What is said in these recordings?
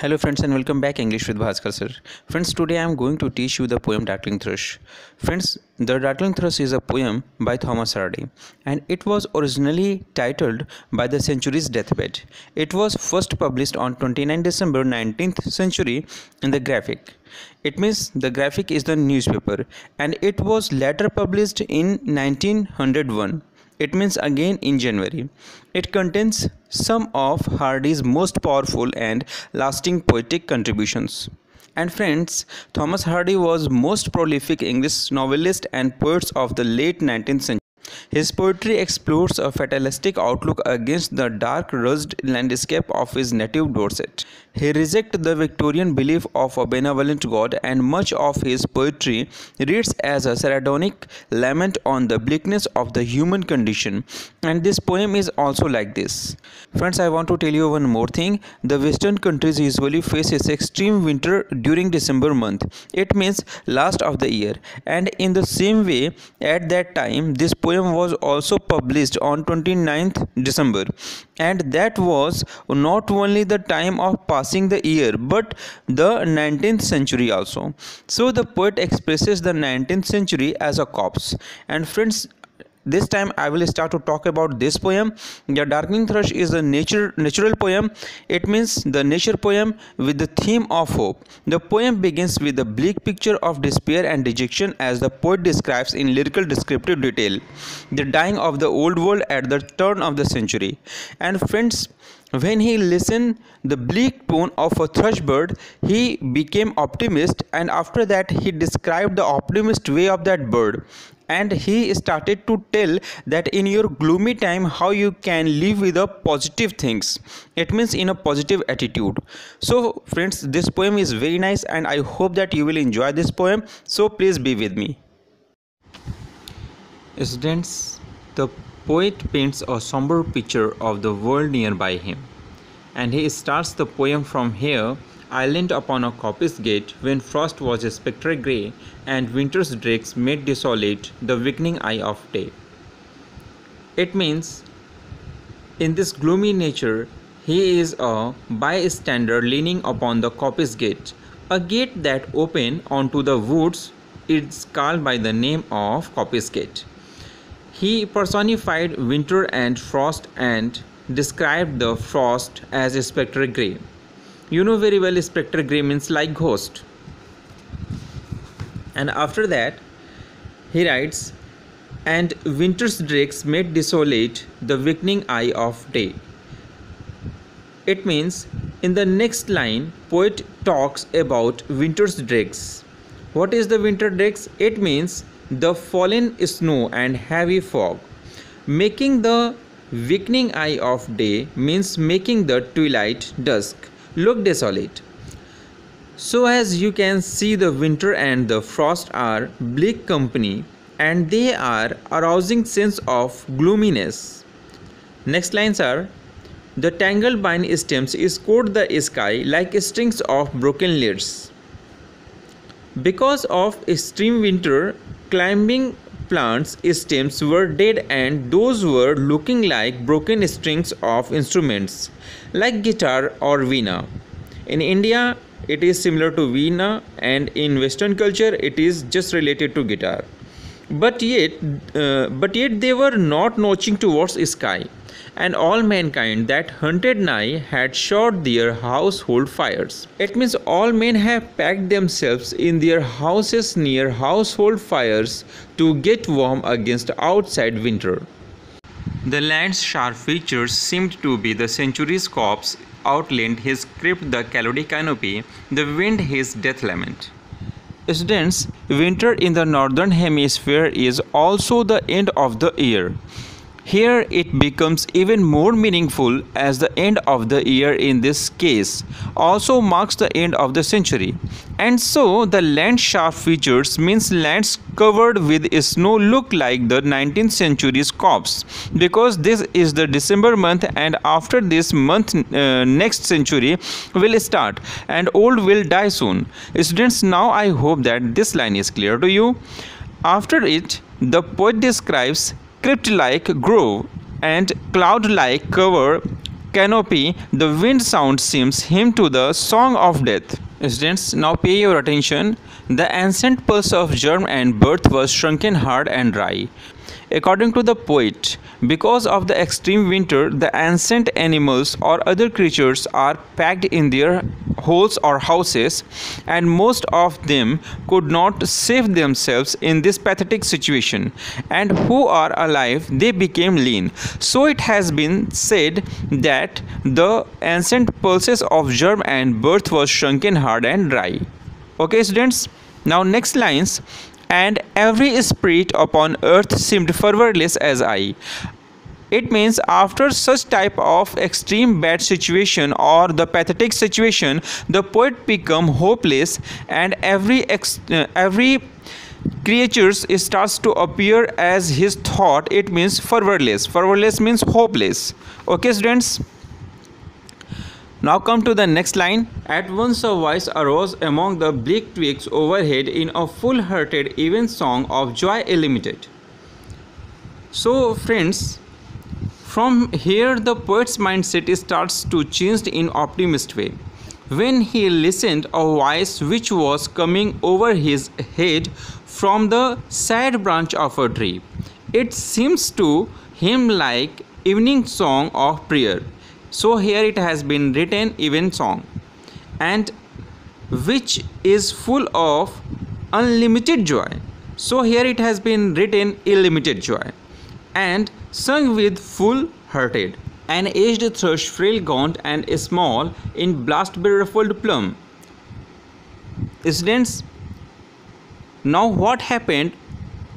Hello friends and welcome back English with Bhaskar sir. Friends today I am going to teach you the poem Darkling Thrush. Friends The Darkling Thrush is a poem by Thomas Hardy and it was originally titled by the century's deathbed. It was first published on 29 December 19th century in the Graphic. It means the Graphic is the newspaper and it was later published in 1901 it means again in January. It contains some of Hardy's most powerful and lasting poetic contributions. And friends, Thomas Hardy was most prolific English novelist and poet of the late 19th century. His poetry explores a fatalistic outlook against the dark, rugged landscape of his native Dorset. He rejects the Victorian belief of a benevolent God, and much of his poetry reads as a sardonic lament on the bleakness of the human condition. And this poem is also like this. Friends, I want to tell you one more thing. The Western countries usually faces extreme winter during December month. It means last of the year. And in the same way, at that time, this poem was also published on 29th December. And that was not only the time of passing passing the year but the 19th century also. So the poet expresses the 19th century as a corpse. And friends this time i will start to talk about this poem. The darkening thrush is a nature natural poem. It means the nature poem with the theme of hope. The poem begins with a bleak picture of despair and dejection as the poet describes in lyrical descriptive detail. The dying of the old world at the turn of the century. And friends when he listened the bleak tone of a thrush bird, he became optimist and after that he described the optimist way of that bird and he started to tell that in your gloomy time how you can live with a positive things. It means in a positive attitude. So friends this poem is very nice and i hope that you will enjoy this poem. So please be with me. Students the poet paints a somber picture of the world nearby him, and he starts the poem from here I leaned upon a coppice gate when frost was a spectral grey and winter's drakes made desolate the weakening eye of day. It means, in this gloomy nature, he is a bystander leaning upon the coppice gate, a gate that opened onto the woods is called by the name of coppice gate. He personified winter and frost and described the frost as a spectre grey. You know very well spectre grey means like ghost. And after that, he writes, and winter's drakes made desolate the weakening eye of day. It means in the next line, poet talks about winter's drakes. What is the winter drakes? It means the fallen snow and heavy fog. Making the weakening eye of day means making the twilight dusk look desolate. So as you can see the winter and the frost are bleak company and they are arousing sense of gloominess. Next lines are the tangled vine stems escort the sky like strings of broken leads. Because of extreme winter, climbing plants stems were dead and those were looking like broken strings of instruments like guitar or veena. In India, it is similar to veena and in western culture it is just related to guitar but yet uh, but yet they were not notching towards sky and all mankind that hunted nigh had shot their household fires. It means all men have packed themselves in their houses near household fires to get warm against outside winter. The land's sharp features seemed to be the century's corpse outlined his crypt the cloudy canopy, the wind his death lament. Students, winter in the northern hemisphere is also the end of the year. Here it becomes even more meaningful as the end of the year in this case also marks the end of the century. And so the land sharp features means lands covered with snow look like the 19th century's corpse because this is the December month and after this month uh, next century will start and old will die soon. Students now I hope that this line is clear to you. After it the poet describes crypt-like grove and cloud-like cover canopy, the wind sound seems him to the song of death. Students, now pay your attention. The ancient pulse of germ and birth was shrunken hard and dry. According to the poet, because of the extreme winter, the ancient animals or other creatures are packed in their holes or houses, and most of them could not save themselves in this pathetic situation. And who are alive, they became lean. So it has been said that the ancient pulses of germ and birth was shrunken hard and dry. Okay, students. Now, next lines and every spirit upon earth seemed fervorless as I. It means after such type of extreme bad situation or the pathetic situation, the poet become hopeless and every ex- uh, every creatures starts to appear as his thought. It means fervorless. Fervorless means hopeless. Okay, students. Now come to the next line. At once a voice arose among the bleak twigs overhead in a full-hearted even song of joy illimited. So friends, from here the poet's mindset starts to change in optimist way. When he listened a voice which was coming over his head from the sad branch of a tree. It seems to him like evening song of prayer so here it has been written even song. And which is full of unlimited joy. So here it has been written illimited joy. And sung with full hearted. An aged thrush frail gaunt and small in blast beruffled plum students now what happened?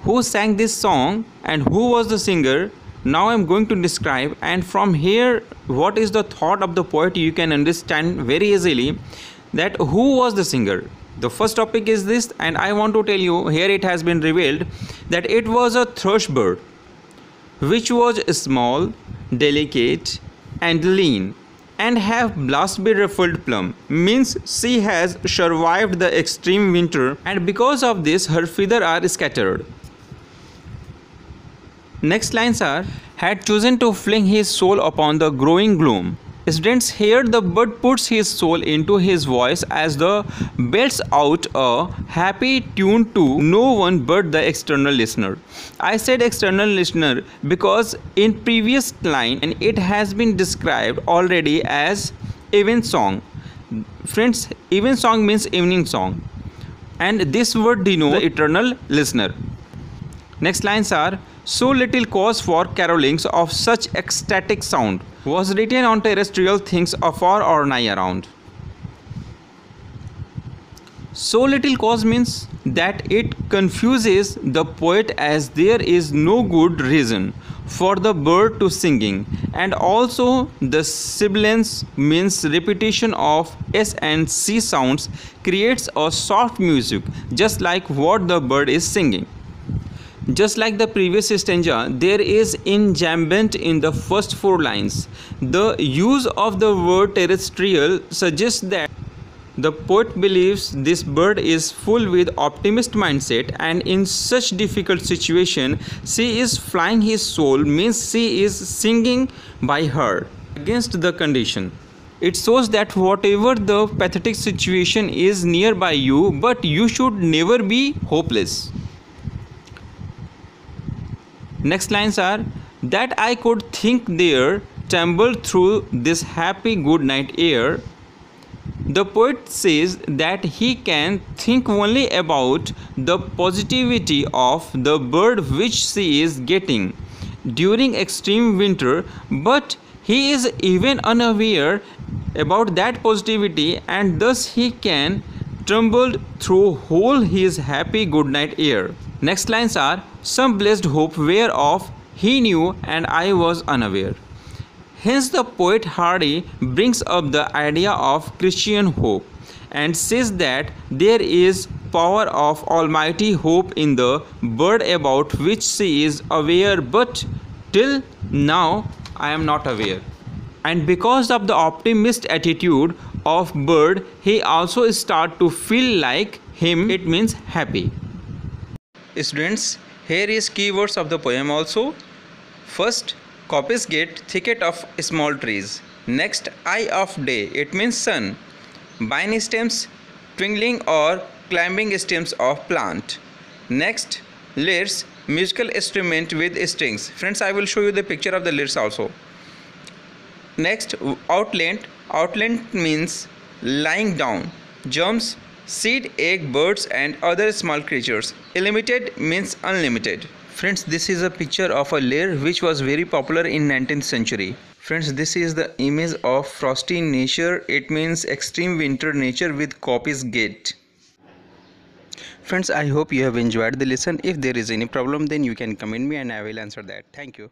Who sang this song and who was the singer now i'm going to describe and from here what is the thought of the poet you can understand very easily that who was the singer. The first topic is this and i want to tell you here it has been revealed that it was a thrush bird which was small delicate and lean and have blast ruffled plum. Means she has survived the extreme winter and because of this her feathers are scattered Next lines are had chosen to fling his soul upon the growing gloom. Students, here the bird puts his soul into his voice as the belts out a happy tune to no one but the external listener. I said external listener because in previous line and it has been described already as even song. Friends, even song means evening song and this word denotes the eternal listener. Next lines are so little cause for carolings of such ecstatic sound. Was written on terrestrial things afar or nigh around. So little cause means that it confuses the poet as there is no good reason for the bird to singing. And also the sibilance means repetition of s and c sounds creates a soft music just like what the bird is singing just like the previous stanza, there is enjambment in the first four lines. The use of the word terrestrial suggests that the poet believes this bird is full with optimist mindset and in such difficult situation she is flying his soul means she is singing by her against the condition. It shows that whatever the pathetic situation is nearby you but you should never be hopeless. Next lines are that I could think there tumbled through this happy good night air. The poet says that he can think only about the positivity of the bird which she is getting during extreme winter, but he is even unaware about that positivity and thus he can tumble through whole his happy good night air. Next lines are some blessed hope whereof he knew and I was unaware. Hence the poet Hardy brings up the idea of Christian hope and says that there is power of almighty hope in the bird about which she is aware but till now I am not aware. And because of the optimist attitude of bird he also start to feel like him it means happy. Students, here is keywords of the poem also. First, coppice gate thicket of small trees. next eye of day. It means sun. Vine stems twinkling or climbing stems of plant. Next lyres musical instrument with strings. Friends i will show you the picture of the lyres also. Next outland outland means lying down. Germs seed egg birds and other small creatures. Illimited means unlimited. Friends this is a picture of a lyre which was very popular in 19th century. Friends this is the image of frosty nature. It means extreme winter nature with coppice gate. Friends i hope you have enjoyed the lesson. If there is any problem then you can comment me and i will answer that. Thank you